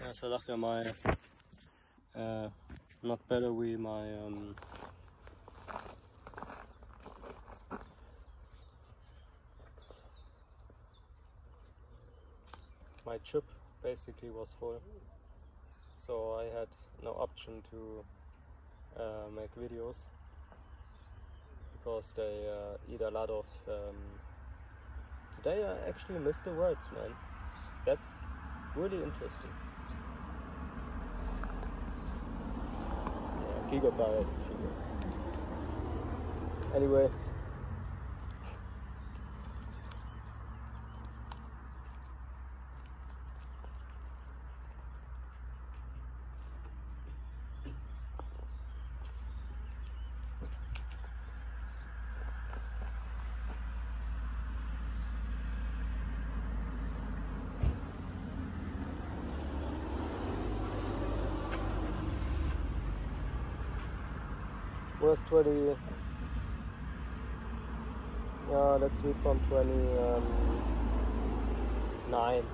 Yeah, so luckily my uh, not battery, my um, my chip basically was full. So I had no option to uh, make videos because they uh, eat a lot of um, today I actually the words man. That's really interesting. Yeah, gigabyte anyway verse 20 uh, let's read from 29 um,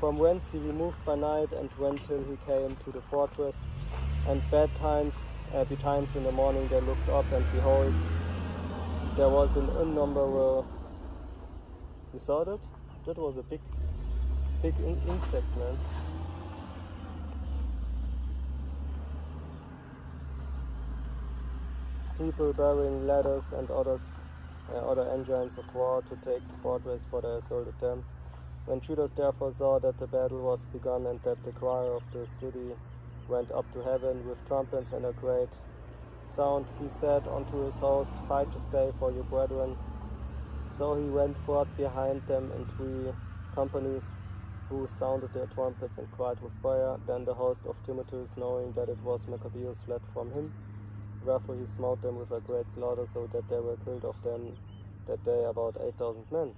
from whence he removed by night and went till he came to the fortress. And bed times uh, betimes in the morning they looked up and behold there was an innumerable you saw that? That was a big big in insect man people bearing ladders and others, uh, other engines of war to take the fortress for the assaulted them. When Judas therefore saw that the battle was begun and that the cry of the city went up to heaven with trumpets and a great sound, he said unto his host, Fight to stay for your brethren. So he went forth behind them in three companies, who sounded their trumpets and cried with fire. Then the host of Timotheus, knowing that it was Maccabeus, fled from him. Wherefore he smote them with a great slaughter, so that there were killed of them that day about eight thousand men.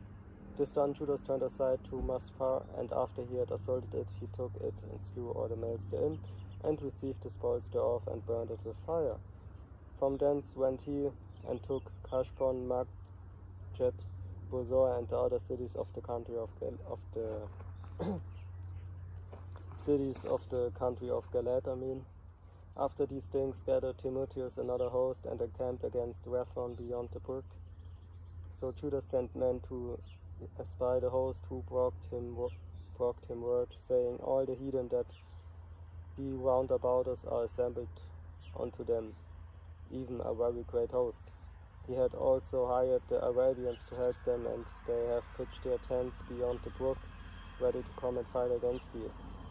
This done, Judas turned aside to Maspha, and after he had assaulted it, he took it and slew all the males therein, and received the spoils thereof, and burned it with fire. From thence went he and took Casphon, Maged, Bosor, and the other cities of the country of, Gal of the cities of the country of Galaad, I mean, after these things gathered Timotheus another host and encamped against Raphon beyond the brook. So Judas sent men to espy the host who brought him, brought him word, saying, All the heathen that be round about us are assembled unto them, even a very great host. He had also hired the Arabians to help them, and they have pitched their tents beyond the brook, ready to come and fight against thee.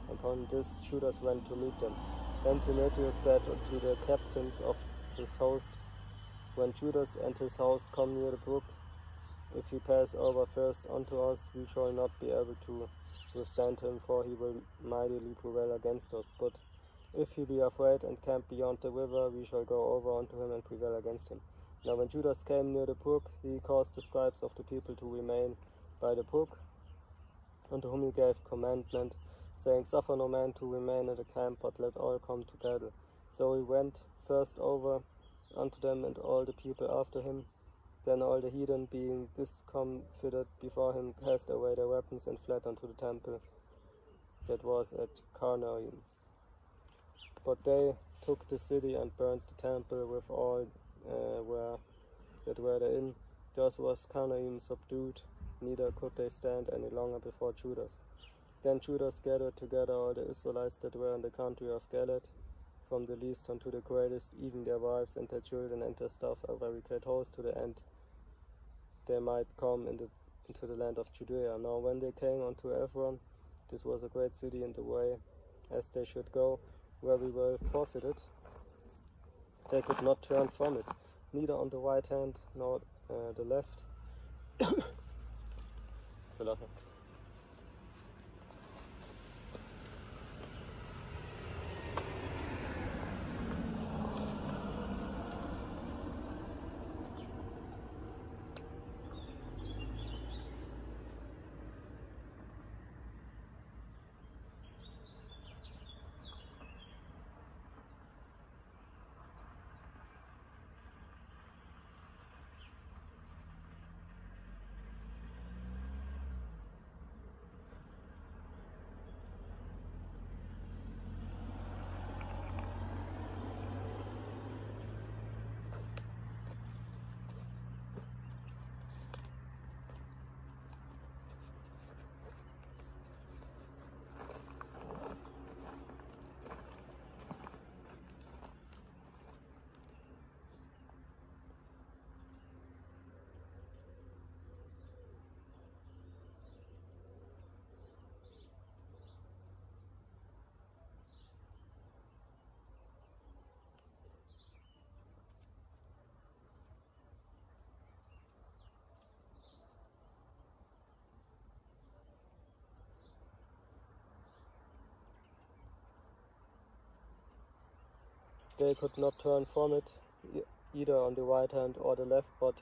Upon this Judas went to meet them. Timotheus said to the captains of his host, When Judas and his host come near the brook, if he pass over first unto us, we shall not be able to withstand him, for he will mightily prevail against us. But if he be afraid and camp beyond the river, we shall go over unto him and prevail against him. Now when Judas came near the brook, he caused the scribes of the people to remain by the brook, unto whom he gave commandment, saying, Suffer no man to remain in the camp, but let all come to battle. So he went first over unto them, and all the people after him. Then all the heathen, being discomfited before him, cast away their weapons and fled unto the temple that was at Carnaim. But they took the city and burnt the temple with all uh, where that were therein. Thus was Carnaim subdued, neither could they stand any longer before Judas. Then Judah gathered together all the Israelites that were in the country of Galaad, from the least unto the greatest, even their wives and their children and their stuff, a very great host, to the end they might come in the, into the land of Judea. Now when they came unto Ephron, this was a great city in the way, as they should go, where we were forfeited, they could not turn from it, neither on the right hand nor uh, the left. they could not turn from it either on the right hand or the left, but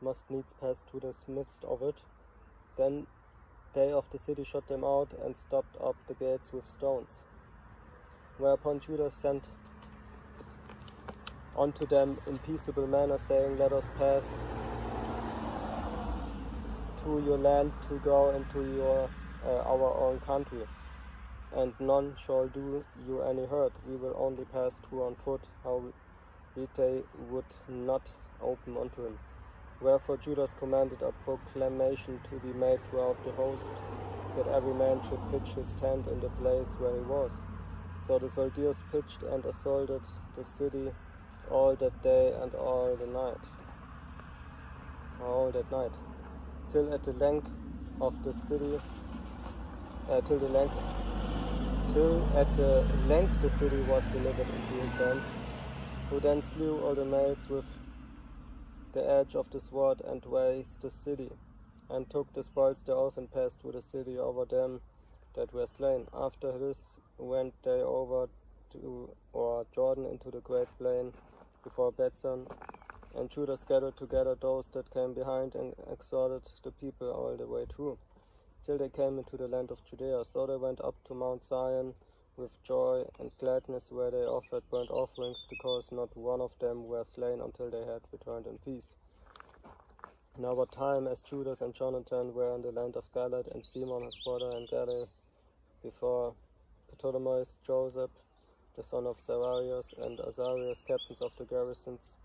must needs pass through the midst of it. Then they of the city shut them out and stopped up the gates with stones. Whereupon Judah sent unto them in peaceable manner, saying, Let us pass through your land to go into your uh, our own country, and none shall do you any hurt. We will only pass through on foot. How they would not open unto him. Wherefore Judas commanded a proclamation to be made throughout the host, that every man should pitch his tent in the place where he was. So the soldiers pitched and assaulted the city all that day and all the night. All that night. Till at the length of the city, uh, till the length, till at the length the city was delivered into his hands, who then slew all the males with the edge of the sword and razed the city, and took the spoils thereof and passed through the city over them that were slain. After this went they over to or Jordan into the great plain before Bethsan, and Judah scattered together those that came behind and exhorted the people all the way through, till they came into the land of Judea. So they went up to Mount Zion with joy and gladness, where they offered burnt offerings, because not one of them were slain until they had returned in peace. In our time, as Judas and Jonathan were in the land of Galilee, and Simon his brother in Galilee, before Ptolemais, Joseph, the son of Zacharias, and Azarias, captains of the garrisons,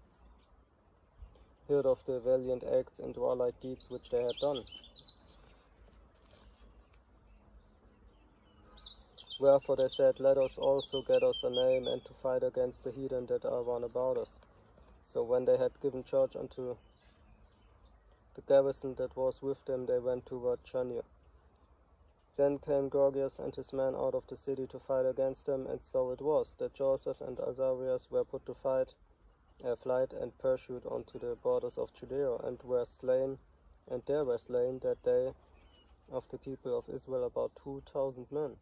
heard of the valiant acts and warlike deeds which they had done. Wherefore they said, Let us also get us a name and to fight against the heathen that are round about us. So when they had given charge unto the garrison that was with them, they went toward Chania. Then came Gorgias and his men out of the city to fight against them, and so it was that Joseph and Azarias were put to fight, uh, flight and pursued unto the borders of Judea, and were slain, and there were slain that day of the people of Israel about two thousand men.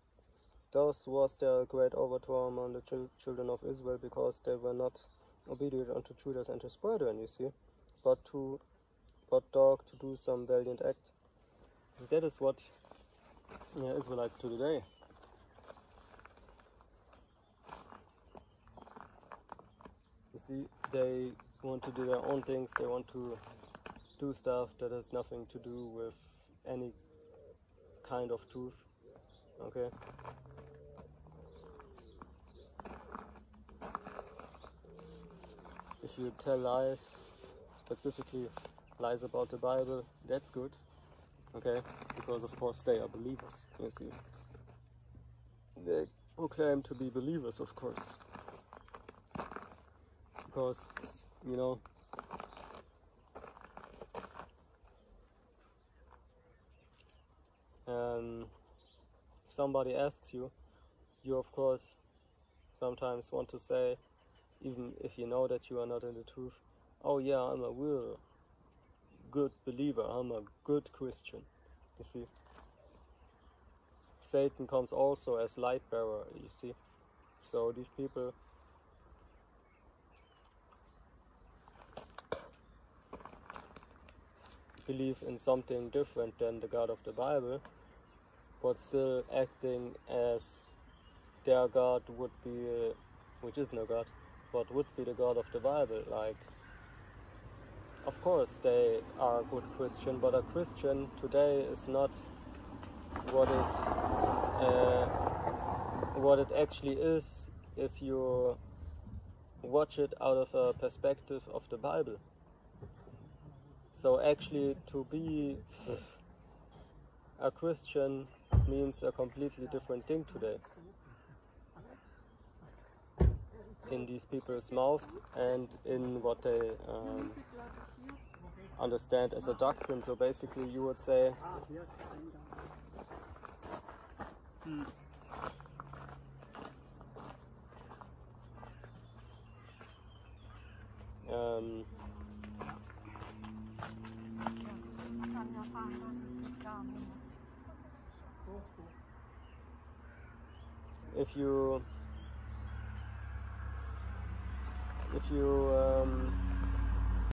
Thus was there a great overthrow among the chil children of Israel, because they were not obedient unto Judas and his brethren, you see, but to but dog to do some valiant act. And that is what yeah, Israelites do today. You see, they want to do their own things, they want to do stuff that has nothing to do with any kind of truth. Okay? If you tell lies, specifically lies about the Bible, that's good. Okay? Because of course they are believers, you see. They proclaim to be believers, of course. Because, you know, um, somebody asks you, you of course sometimes want to say, even if you know that you are not in the truth, oh yeah, I'm a real good believer, I'm a good Christian. You see? Satan comes also as light bearer, you see? So these people believe in something different than the God of the Bible, but still acting as their God would be, uh, which is no God, what would be the God of the Bible. Like, of course, they are a good Christian, but a Christian today is not what it uh, what it actually is if you watch it out of a perspective of the Bible. So actually, to be a Christian means a completely different thing today in these people's mouths and in what they um, understand as a doctrine. So basically, you would say. Um, if you if you um,